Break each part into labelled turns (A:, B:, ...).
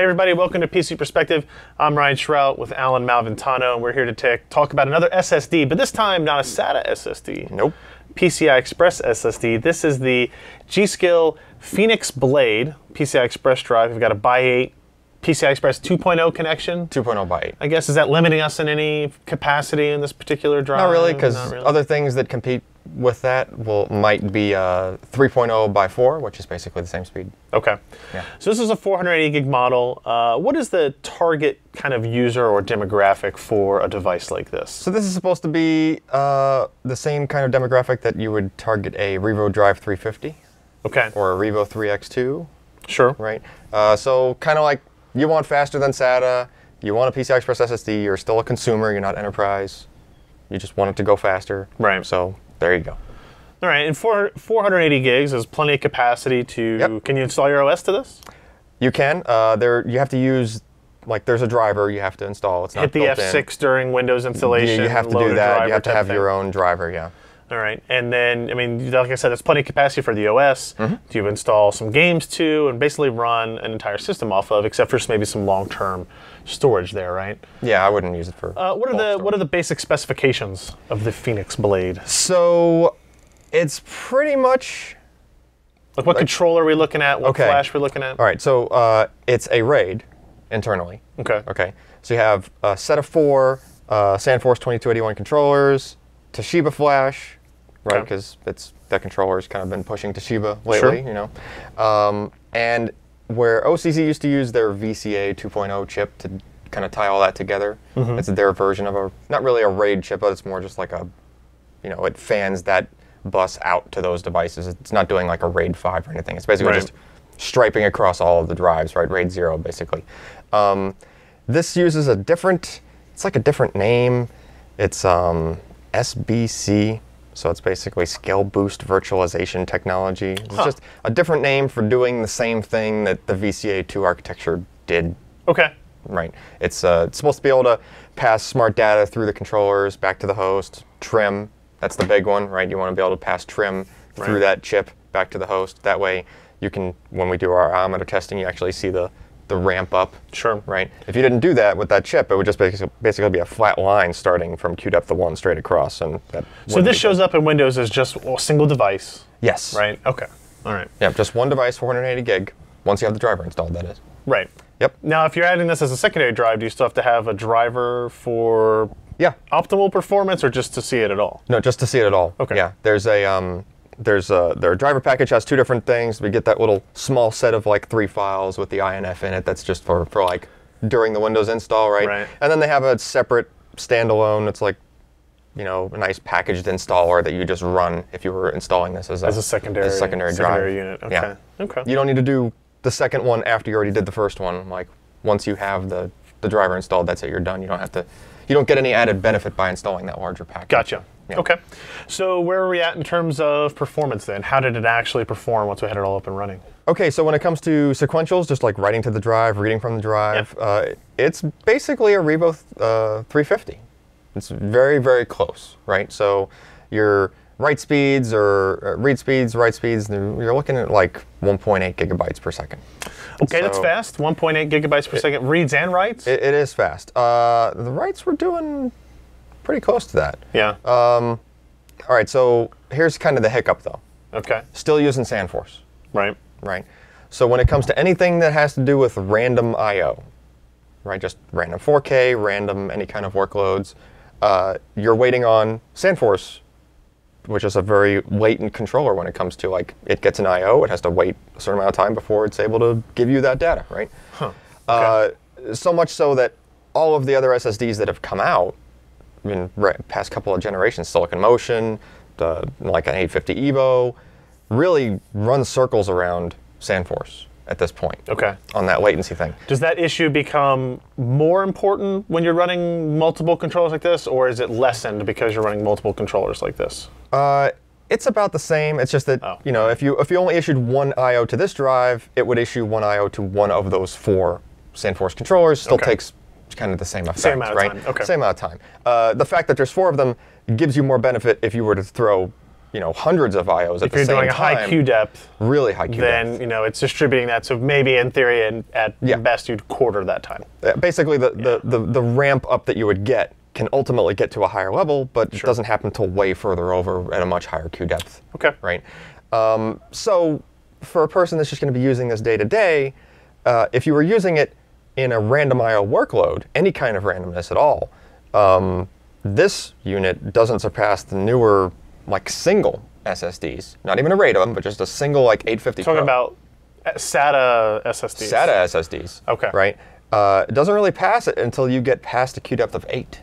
A: Hey everybody, welcome to PC Perspective. I'm Ryan Shrout with Allyn Malventano, and we're here to take, talk about another SSD, but this time not a SATA SSD.
B: Nope.
A: PCI Express SSD. This is the G.Skill Phoenix Blade PCI Express drive. We've got a by 8 PCI Express 2.0 connection.
B: 2.0 by 8.
A: I guess is that limiting us in any capacity in this particular drive?
B: Not really, because
A: really?
B: other things that compete with that will might be uh, 3.0 by 4, which is basically the same speed.
A: Okay.
B: Yeah.
A: So this is a 480 gig model. Uh, what is the target kind of user or demographic for a device like this?
B: So this is supposed to be uh, the same kind of demographic that you would target a Revo Drive 350
A: Okay.
B: or a Revo 3X2,
A: Sure.
B: right? Uh, so kind of like you want faster than SATA, you want a PCI Express SSD, you're still a consumer, you're not enterprise, you just want it to go faster.
A: Right.
B: So there you go.
A: All right. And four, 480 gigs is plenty of capacity to.
B: Yep.
A: Can you install your OS to this?
B: You can. Uh, there, you have to use like there's a driver you have to install. It's not
A: Hit the
B: built
A: F6
B: in.
A: during Windows installation.
B: You, you have to do that. You have to have
A: thing.
B: your own driver. Yeah.
A: All right, and then I mean, like I said, there's plenty of capacity for the OS
B: Mm-hmm.
A: to install some games to, and basically run an entire system off of, except for maybe some long-term storage there, right?
B: Yeah, I wouldn't use it for.
A: Uh, what are the
B: storage.
A: what are the basic specifications of the Phoenix Blade?
B: So, it's pretty much
A: Like, what controller are we looking at? What
B: Okay.
A: flash are we looking at?
B: all right. So uh, it's a RAID internally.
A: Okay.
B: Okay. So you have a set of four uh, SandForce 2281 controllers, Toshiba flash, right?
A: Okay.
B: Because it's that controller's kind of been pushing Toshiba lately,
A: Sure.
B: you know. Um, and where OCZ used to use their VCA 2.0 chip to kind of tie all that together,
A: Mm-hmm.
B: it's their version of a not really a RAID chip, but it's more just like a, you know, it fans that bus out to those devices. It's not doing like a RAID 5 or anything. It's basically
A: Right.
B: just striping across all of the drives, right? RAID 0, basically. Um, this uses a different, it's like a different name. It's um, SBC, so it's basically Scale Boost Virtualization Technology. It's
A: Huh.
B: just a different name for doing the same thing that the VCA2 architecture did
A: Okay.
B: Right. It's, uh, it's supposed to be able to pass smart data through the controllers back to the host. Trim, that's the big one, right? You want to be able to pass trim through
A: Right.
B: that chip back to the host. That way, you can, when we do our iometer testing, you actually see the, the ramp up.
A: Sure.
B: Right. If you didn't do that with that chip, it would just basically, basically be a flat line starting from Q depth one straight across, and that.
A: So this shows up in Windows as just a single device,
B: Yes.
A: right? Okay. All right.
B: Yeah, just one device, 480 gig. Once you have the driver installed, that is.
A: Right.
B: Yep.
A: Now, if you're adding this as a secondary drive, do you still have to have a driver for
B: Yeah.
A: optimal performance, or just to see it at all?
B: No, just to see it at all.
A: Okay.
B: Yeah, there's a um, there's a their driver package has two different things. We get that little small set of like three files with the INF in it. That's just for for like during the Windows install, right?
A: Right.
B: And then they have a separate standalone. It's like you know a nice packaged installer that you just run if you were installing this as a,
A: As a secondary,
B: as a secondary,
A: secondary
B: drive.
A: unit. Okay.
B: Yeah.
A: Okay.
B: You don't need to do the second one after you already did the first one. Like once you have the the driver installed, that's it. You're done. You don't have to. You don't get any added benefit by installing that larger package.
A: Gotcha.
B: Yeah.
A: Okay. So where are we at in terms of performance then? How did it actually perform once we had it all up and running?
B: Okay, so when it comes to sequentials, just like writing to the drive, reading from the drive, uh, it's basically a Revo uh, 350. It's very, very close, right? So your write speeds or uh, read speeds, write speeds, you're looking at like 1.8 gigabytes per second.
A: Okay, that's fast. 1.8 gigabytes per second reads and writes.
B: It, it is fast. Uh, the writes were doing pretty close to that.
A: yeah.
B: All right, so here's kind of the hiccup though.
A: okay.
B: Still using SandForce.
A: Right.
B: right? So when it comes to anything that has to do with random I/O, right, just random 4K, random any kind of workloads, uh, you're waiting on SandForce, which is a very latent controller when it comes to like it gets an I/O, it has to wait a certain amount of time before it's able to give you that data, right?
A: Huh.
B: Uh, so much so that all of the other SSDs that have come out in past couple of generations, Silicon Motion, the, like an 850 Evo, really run circles around SandForce at this point
A: Okay.
B: on that latency thing.
A: Does that issue become more important when you're running multiple controllers like this, or is it lessened because you're running multiple controllers like this?
B: Uh, it's about the same. It's just that
A: Oh.
B: you know if you if you only issued one I/O to this drive, it would issue one I/O to one of those four SandForce controllers. Still
A: Okay.
B: takes kind of the same effect,
A: amount of
B: right?
A: time, okay.
B: Same amount of time. Uh, the fact that there's four of them gives you more benefit if you were to throw you know hundreds of IOs at the same time.
A: if you're doing a high Q depth,
B: really high Q
A: then
B: depth.
A: you know it's distributing that. So maybe in theory, and at
B: Yeah.
A: best, you'd quarter that time.
B: Uh, Basically, the, the, the, the ramp up that you would get can ultimately get to a higher level, but it doesn't happen until way further over at a much higher Q depth.
A: Okay.
B: Right. Um, so, for a person that's just going to be using this day to day, uh, if you were using it in a random I/O workload, any kind of randomness at all, um, this unit doesn't surpass the newer like single SSDs. Not even a RAID of them, but just a single like 850.
A: Talking
B: Pro.
A: about uh, SATA SSDs.
B: SATA SSDs.
A: Okay.
B: Right. Uh, it doesn't really pass it until you get past a Q depth of eight.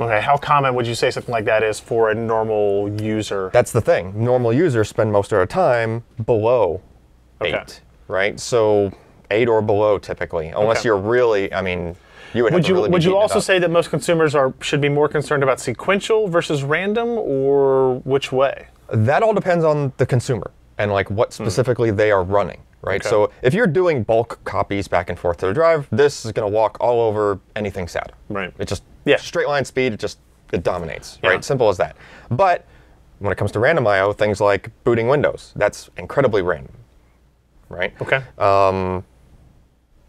A: Okay. How common would you say something like that is for a normal user?
B: That's the thing. Normal users spend most of their time below
A: Okay.
B: eight, right? So eight or below typically, unless
A: Okay.
B: you're really. I mean, you would. have
A: would
B: to
A: you
B: really
A: would you also say that most consumers are should be more concerned about sequential versus random, or which way?
B: that all depends on the consumer and like what specifically they are running, right?
A: Hmm. Okay.
B: So if you're doing bulk copies back and forth to the drive, this is going to walk all over anything SATA.
A: Right.
B: It just
A: Yeah.
B: straight line speed. It just it dominates,
A: Yeah.
B: right? Simple as that. But when it comes to random I/O, things like booting Windows, that's incredibly random, right?
A: Okay.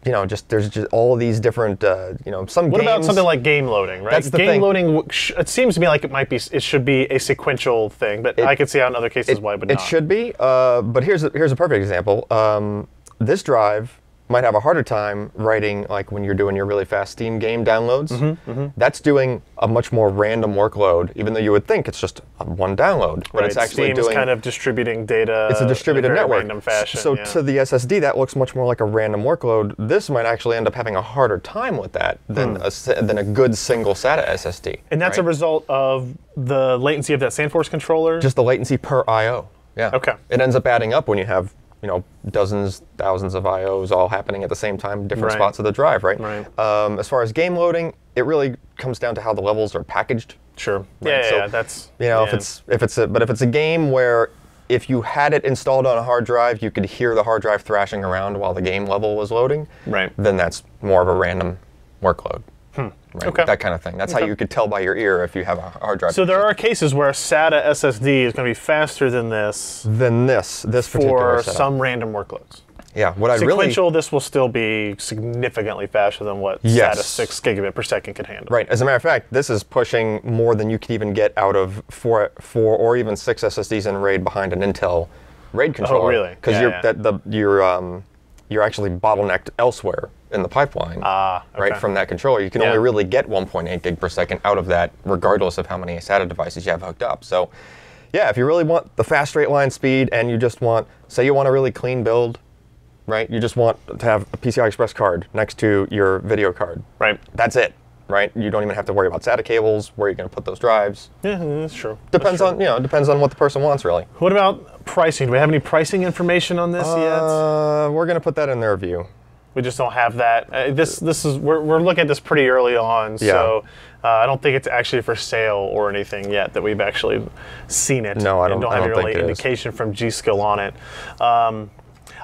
B: You know, just there's just all these different, uh, you know, some
A: what
B: games.
A: about something like game loading? Right.
B: That's the
A: game
B: thing.
A: loading. It seems to me like it might be. It should be a sequential thing, but I could see how in other cases why it would
B: it
A: not.
B: should be, uh, but here's a, here's a perfect example. Um, this drive might have a harder time writing like when you're doing your really fast Steam game downloads.
A: Mm-hmm,
B: That's doing a much more random workload, even though you would think it's just one download, but
A: Right.
B: it's actually
A: Steam's
B: doing.
A: kind of distributing data.
B: it's a distributed
A: a
B: network.
A: Random fashion.
B: so
A: yeah.
B: to the SSD, that looks much more like a random workload. This might actually end up having a harder time with that than a s- than a good single SATA SSD.
A: Hmm. and that's a result of the latency of that SandForce controller.
B: just the latency per I/O. Yeah.
A: Okay.
B: It ends up adding up when you have you know dozens, thousands of I/Os all happening at the same time, different
A: Right.
B: spots of the drive, right?
A: Right.
B: Um, as far as game loading, it really comes down to how the levels are packaged.
A: sure. Yeah,
B: Right,
A: yeah,
B: so,
A: yeah, that's.
B: You know, if it's if it's a but if it's a game where if you had it installed on a hard drive, you could hear the hard drive thrashing around while the game level was loading.
A: Right.
B: Then that's more of a random workload. Right?
A: Hmm. Okay.
B: That kind of thing. That's how you could tell by your ear if you have a hard drive.
A: So there are cases where a SATA SSD is going to be faster than this
B: than this this
A: for
B: setup.
A: some random workloads.
B: Yeah, what I really
A: Sequential, this will still be significantly faster than what
B: Yes.
A: SATA 6 gigabit per second can handle.
B: Right. As a matter of fact, this is pushing more than you could even get out of four, four or even six SSDs in RAID behind an Intel RAID controller.
A: Oh, really?
B: Because
A: Yeah,
B: you're
A: yeah.
B: that the you're um, you're actually bottlenecked elsewhere in the pipeline.
A: Ah,
B: Right from that controller, you can
A: Yeah.
B: only really get 1.8 gig per second out of that, regardless of how many SATA devices you have hooked up. So, yeah, if you really want the fast straight line speed, and you just want, say, you want a really clean build, right? You just want to have a PCI Express card next to your video card.
A: Right.
B: That's it, right? You don't even have to worry about SATA cables, where you're going to put those drives.
A: Yeah, that's true. That's
B: Depends
A: true.
B: on you know depends on what the person wants really.
A: What about pricing? Do we have any pricing information on this yet?
B: Uh, we're going to put that in their review.
A: We just don't have that. Uh, this this is we're, we're looking at this pretty early on, so uh, I don't think it's actually for sale or anything yet that we've actually seen it.
B: No, I don't-
A: don't
B: I
A: have
B: don't
A: any really
B: it is.
A: indication from G.Skill on it. Um,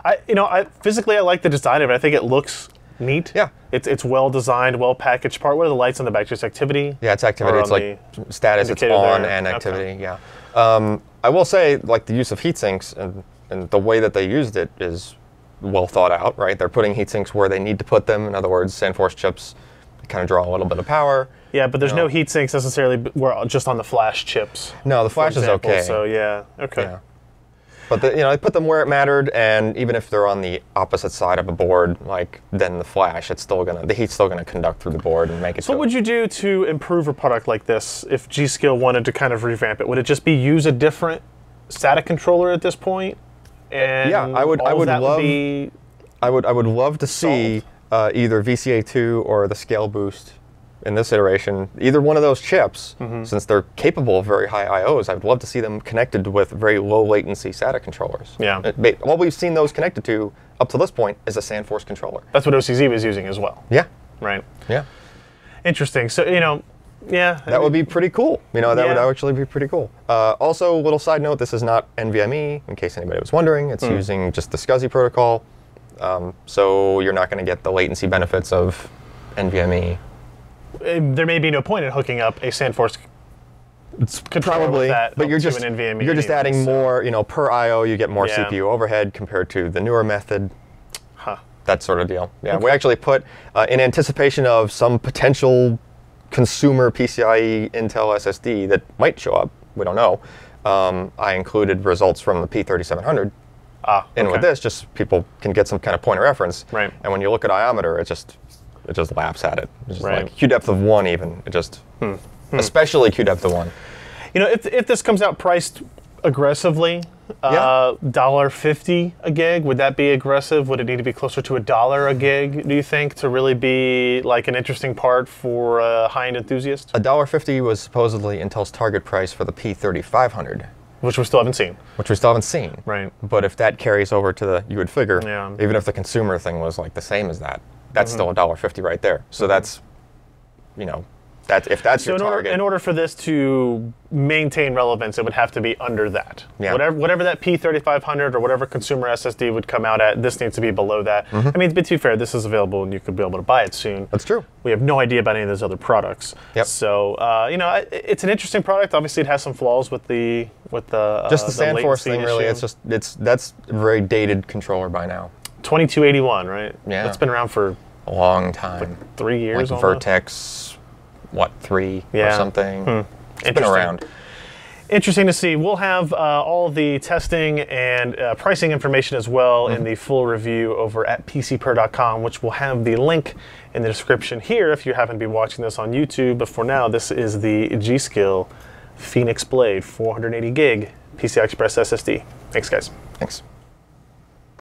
A: I you know I physically I like the design of it. I think it looks neat.
B: Yeah.
A: It's it's well designed, well packaged. Part. What are the lights on the back? Just activity.
B: Yeah, it's activity. It's like status. It's on
A: there.
B: and
A: Okay.
B: activity. Yeah. Um, I will say, like the use of heat sinks and, and the way that they used it is well thought out. Right? They're putting heat sinks where they need to put them. In other words, SandForce chips kind of draw a little bit of power.
A: Yeah, but there's no,
B: No.
A: heat sinks necessarily. We're just on the flash chips.
B: No, the flash is okay.
A: So yeah, okay.
B: Yeah. But the, you know, they put them where it mattered, and even if they're on the opposite side of a board, like then the flash, it's still gonna the heat's still gonna conduct through the board and make it.
A: So what would you do to improve a product like this if G.Skill wanted to kind of revamp it? Would it just be use a different SATA controller at this point? And
B: Yeah, I would- I would love-
A: be
B: I would I would love to see uh, either VCA2 or the Scale Boost in this iteration. Either one of those chips,
A: Mm-hmm.
B: since they're capable of very high I/Os, I would love to see them connected with very low latency SATA controllers.
A: Yeah.
B: It ba- all we've seen those connected to up to this point is a SandForce controller.
A: that's what OCZ was using as well,
B: Yeah,
A: right?
B: yeah.
A: Interesting. So you know, yeah,
B: That would be pretty cool. You know, that would actually be pretty cool. Uh, also, little side note: this is not NVMe. In case anybody was wondering, it's using just the SCSI protocol. Um, so you're not going to get the latency benefits of NVMe.
A: Uh, there may be no point in hooking up a SandForce
B: It's
A: controller
B: probably,
A: that
B: but you're just
A: an NVMe
B: you're just adding
A: so-
B: more. You know, per I/O, you get more
A: Yeah.
B: CPU overhead compared to the newer method.
A: Huh.
B: That sort of deal. Yeah, we actually put uh, in anticipation of some potential consumer PCIe Intel SSD that might show up. We don't know. Um, I included results from the P3700
A: Ah,
B: in with this, just people can get some kind of point of reference.
A: Right.
B: And when you look at iometer, it just it just laughs at it. It's just
A: Right. Hmm.
B: like Q depth of one even. It just especially Q depth of one.
A: You know, if, if this comes out priced aggressively, uh, dollar fifty a gig, would that be aggressive? Would it need to be closer to a dollar a gig? Do you think to really be like an interesting part for a high-end enthusiast,
B: A dollar fifty was supposedly Intel's target price for the P3500,
A: which we still haven't seen?
B: which we still haven't seen.
A: Right.
B: But if that carries over to the, you would figure,
A: Yeah.
B: even if the consumer thing was like the same as that, that's
A: Mm-hmm.
B: still a dollar fifty right there. So that's, you know, that if that's
A: So
B: your
A: in order, in order for this to maintain relevance, it would have to be under that.
B: Yeah.
A: Whatever, whatever that P3500 or whatever consumer SSD would come out at, this needs to be below that.
B: Mm-hmm.
A: I mean, to be too fair, this is available and you could be able to buy it soon.
B: that's true.
A: We have no idea about any of those other products.
B: Yep.
A: So uh, you know, I- it's an interesting product. Obviously, it has some flaws with the with the uh,
B: Just the SandForce
A: latency
B: thing, really. It's just it's that's a very dated controller by now.
A: 2281, right?
B: Yeah.
A: That's been around for
B: A long time.
A: three years.
B: like. Vertex, what three
A: Yeah.
B: or something? It's been around.
A: Interesting to see. We'll have uh, all the testing and uh, pricing information as well
B: Mm-hmm.
A: in the full review over at pcper.com, which will have the link in the description here if you happen to be watching this on YouTube. But for now, this is the G.Skill Phoenix Blade 480 gig PCI Express SSD. Thanks, guys.
B: Thanks.